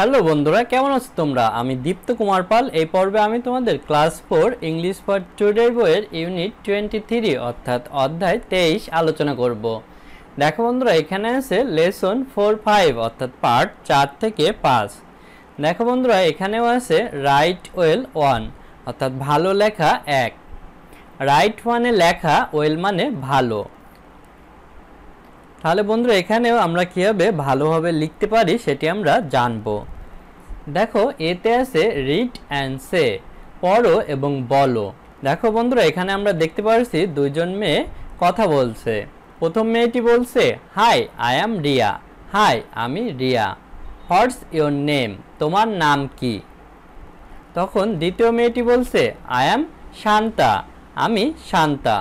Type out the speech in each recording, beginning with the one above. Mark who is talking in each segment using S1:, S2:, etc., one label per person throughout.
S1: Hello বন্ধুরা, কেমন আছো তোমরা? আমি দীপ্ত কুমার পাল। এই পর্বে আমি তোমাদের class four English for today বইয়ের ইউনিট টোয়েন্টি থ্রি অর্থাৎ অধ্যায় তেইশ আলোচনা করব। দেখো বন্ধুরা, এখানে আছে লেসন ফোর ফাইভ অর্থাৎ পার্ট চার থেকে পাঁচ। দেখো বন্ধুরা, এখানেও আছে রাইট ওয়েল ওয়ান অর্থাৎ ভালো লেখা এক। রাইট ওয়ানে লেখা ওয়েল মানে ভালো। তাহলে বন্ধুরা এখানেও আমরা কীভাবে ভালোভাবে লিখতে পারি সেটি আমরা জানব। দেখো, এতে আছে রিড অ্যান্ড সে পড়ো এবং বলো। দেখো বন্ধুরা, এখানে আমরা দেখতে পাচ্ছি দুইজন মেয়ে কথা বলছে। প্রথম মেয়েটি বলছে hi I am Riya hi আমি রিয়া হোয়াটস ইয়োর নেম তোমার নাম কি? তখন দ্বিতীয় মেয়েটি বলছে আই অ্যাম শান্তা আমি শান্তা।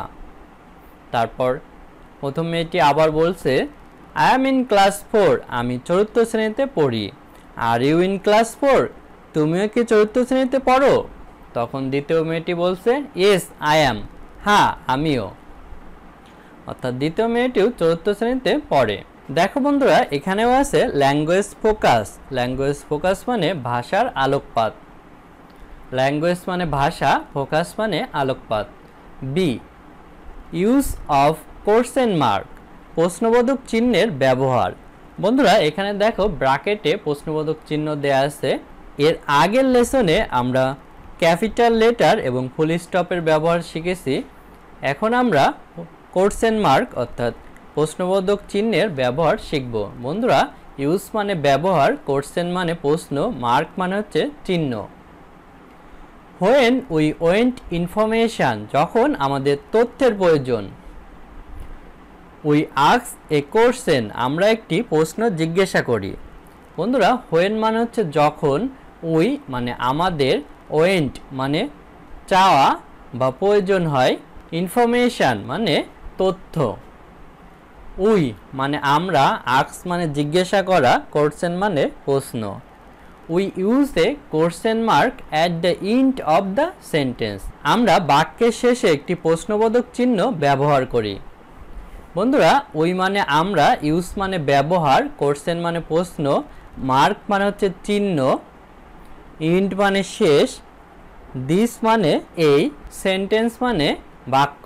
S1: তারপর প্রথম মেয়েটি আবার বলছে I am in class four আমি চতুর্থ শ্রেণীতে পড়ি। Are you in class four তুমিও কি চতুর্থ শ্রেণীতে পড়ো? তখন দ্বিতীয় মেয়েটি বলছে ইয়েস আই অ্যাম হ্যাঁ আমিও। অর্থাৎ দ্বিতীয় মেয়েটিও চতুর্থ শ্রেণীতে পড়ে। দেখো বন্ধুরা, এখানেও আছে ল্যাঙ্গুয়েজ ফোকাস ল্যাঙ্গুয়েজ ফোকাস মানে ভাষার আলোকপাত। ল্যাঙ্গুয়েজ মানে ভাষা ফোকাস মানে আলোকপাত। B use of question mark, প্রশ্নবোধক চিহ্নের ব্যবহার। বন্ধুরা, এখানে দেখো ব্রাকেটে প্রশ্নবোধক চিহ্ন দেয়া আছে। এর আগের লেসনে আমরা ক্যাপিটাল লেটার এবং ফুল স্টপের ব্যবহার শিখেছি। এখন আমরা কোর্সেন মার্ক অর্থাৎ প্রশ্নবোধক চিহ্নের ব্যবহার শিখব। বন্ধুরা, ইউজ মানে ব্যবহার, কোর্সেন মানে প্রশ্ন, মার্ক মানে হচ্ছে চিহ্ন। হোয়েন উই ওয়েন্ট ইনফরমেশান যখন আমাদের তথ্যের প্রয়োজন উই আক্স এ কোর্সেন আমরা একটি প্রশ্ন জিজ্ঞাসা করি। বন্ধুরা হোয়েন মানে হচ্ছে যখন উই মানে আমাদের ওয়েন্ট মানে চাওয়া বা প্রয়োজন হয় ইনফরমেশান মানে তথ্য। উই মানে আমরা আক্স মানে জিজ্ঞাসা করা কোর্সেন মানে প্রশ্ন। We use a question mark at the end of the sentence আমরা বাক্যের শেষে একটি প্রশ্নবোধক চিহ্ন ব্যবহার করি। বন্ধুরা, ওই মানে আমরা ইউজ মানে ব্যবহার কোশ্চেন মানে প্রশ্ন মার্ক মানে হচ্ছে চিহ্ন ইন্ট মানে শেষ দিস মানে এই সেন্টেন্স মানে বাক্য।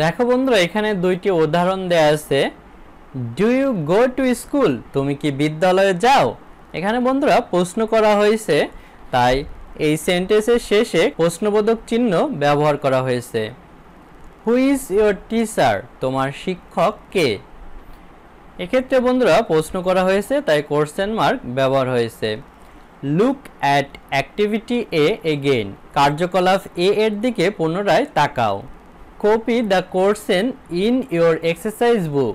S1: দেখো বন্ধুরা, এখানে দুইটি উদাহরণ দেয়া আছে। Do you go to school তুমি কি বিদ্যালয়ে যাও? এখানে বন্ধুরা প্রশ্ন করা হয়েছে, তাই এই সেন্টেন্সের শেষে প্রশ্নবোধক চিহ্ন ব্যবহার করা হয়েছে। হু ইজ ইয়োর টিচার তোমার শিক্ষক কে? এক্ষেত্রে বন্ধুরা প্রশ্ন করা হয়েছে, তাই কোশ্চেন মার্ক ব্যবহার হয়েছে। Look at activity A again কার্যকলাপ এ এর দিকে পুনরায় তাকাও। Copy the question in your exercise book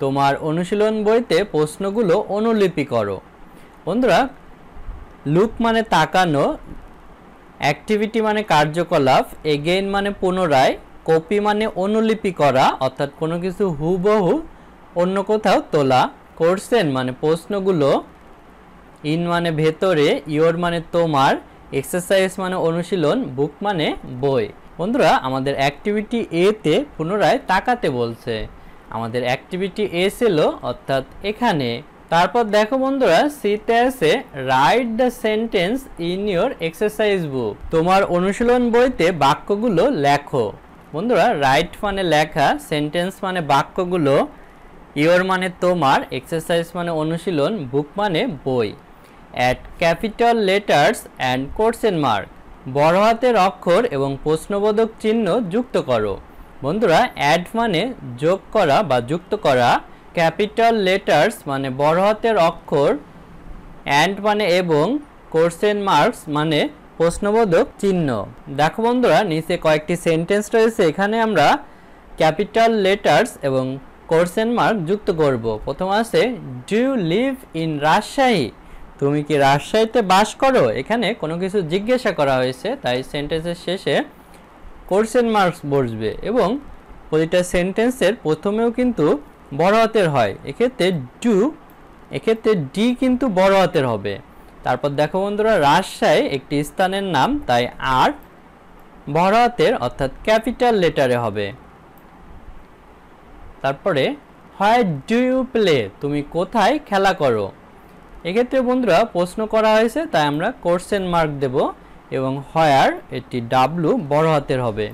S1: তোমার অনুশীলন বইতে প্রশ্নগুলো অনুলিপি করো। বন্ধুরা লুক মানে তাকানো অ্যাক্টিভিটি মানে কার্যকলাপ এগেইন মানে পুনরায় কপি মানে অনুলিপি করা, অর্থাৎ কোনো কিছু হুবহু অন্য কোথাও তোলা। কোর্সেন মানে প্রশ্নগুলো ইন মানে ভেতরে ইয়োর মানে তোমার এক্সারসাইজ মানে অনুশীলন বুক মানে বই। বন্ধুরা, আমাদের অ্যাক্টিভিটি এতে পুনরায় তাকাতে বলছে। আমাদের অ্যাক্টিভিটি এ ছিল, অর্থাৎ এখানে। তারপর দেখো বন্ধুরা সিতে আছে write the sentence in your exercise book তোমার অনুশীলন বইতে বাক্যগুলো লেখো। বন্ধুরা রাইট মানে লেখা সেন্টেন্স মানে বাক্যগুলো ইয়োর মানে তোমার এক্সারসাইজ মানে অনুশীলন বুক মানে বই। At capital letters and question mark বড় হাতের অক্ষর এবং প্রশ্নবোধক চিহ্ন যুক্ত করো। বন্ধুরা অ্যাড মানে যোগ করা বা যুক্ত করা ক্যাপিটাল লেটার্স মানে বড় হাতের অক্ষর অ্যান্ড মানে এবং কোর্সেন মার্কস মানে প্রশ্নবোধক চিহ্ন। দেখো বন্ধুরা, নিচে কয়েকটি সেন্টেন্স রয়েছে, এখানে আমরা ক্যাপিটাল লেটার্স এবং কোর্সেন মার্ক যুক্ত করব। প্রথম আছে ডু লিভ ইন রাজশাহী তুমি কি রাজশাহীতে বাস করো? এখানে কোনো কিছু জিজ্ঞাসা করা হয়েছে, তাই সেন্টেন্সের শেষে কোর্সেন মার্কস বসবে এবং প্রতিটা সেন্টেন্সের প্রথমেও কিন্তু বড় হাতের হয়। এক্ষেত্রে ডু এক্ষেত্রে ডি কিন্তু বড় হাতের হবে। তারপর দেখো বন্ধুরা, রাজশাহী একটি স্থানের নাম, তাই আর বড়হাতের অর্থাৎ ক্যাপিটাল লেটারে হবে। তারপরে, হোয়াই ডু ইউ প্লে? তুমি কোথায়? খেলা করো। এক্ষেত্রে বন্ধুরা, প্রশ্ন করা হয়েছে, তাই আমরা কোশ্চেন মার্ক দেব এবং হয়ার এটি ডাব্লু বড় হাতের হবে।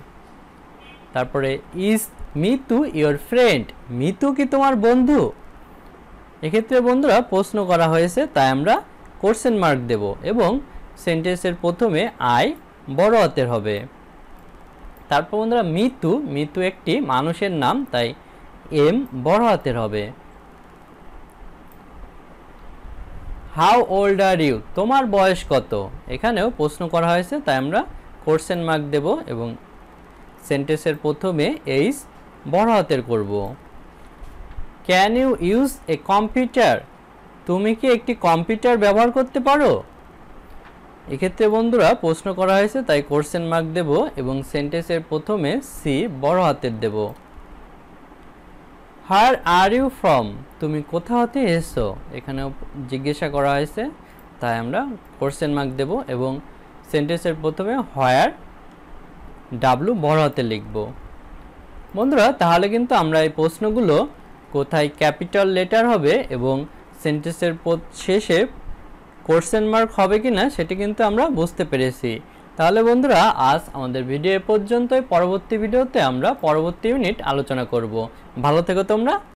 S1: তারপরে is Mitu your friend? Mitu কি তোমার বন্ধু? এক্ষেত্রে বন্ধুরা, প্রশ্ন করা হয়েছে, তাই আমরা কোশ্চেন মার্ক দেব এবং সেন্টেন্সের প্রথমে আই বড় হাতের হবে। তারপর বন্ধুরা মিতু মিতু একটি মানুষের নাম, তাই এম বড় হাতের হবে। How old are you? তোমার বয়স কত? এখানেও প্রশ্ন করা হয়েছে, তাই আমরা কোশ্চেন মার্ক দেব এবং সেন্টেন্সের প্রথমে এইস বড় হাতের করব। Can you use a computer? তুমি কি একটি কম্পিউটার ব্যবহার করতে পারো? এক্ষেত্রে বন্ধুরা প্রশ্ন করা হয়েছে, তাই কোশ্চেন মার্ক দেব এবং সেন্টেন্সের প্রথমে সি বড় হাতের দেব। হার আর ইউ ফ্রম তুমি কোথা হতে এসো এখানেও জিজ্ঞাসা করা হয়েছে, তাই আমরা কোশ্চেন মার্ক দেব এবং সেন্টেন্সের প্রথমে হয়ার ডাব্লু বড় হাতে লিখব। বন্ধুরা, তাহলে কিন্তু আমরা এই প্রশ্নগুলো কোথায় ক্যাপিটাল লেটার হবে এবং সেন্টেন্সের শেষে কোশ্চেন মার্ক হবে কি না সেটি কিন্তু আমরা বুঝতে পেরেছি। তাহলে বন্ধুরা, আজ আমাদের ভিডিও এ পর্যন্তই। পরবর্তী ভিডিওতে আমরা পরবর্তী ইউনিট আলোচনা করব। ভালো থেকো তোমরা।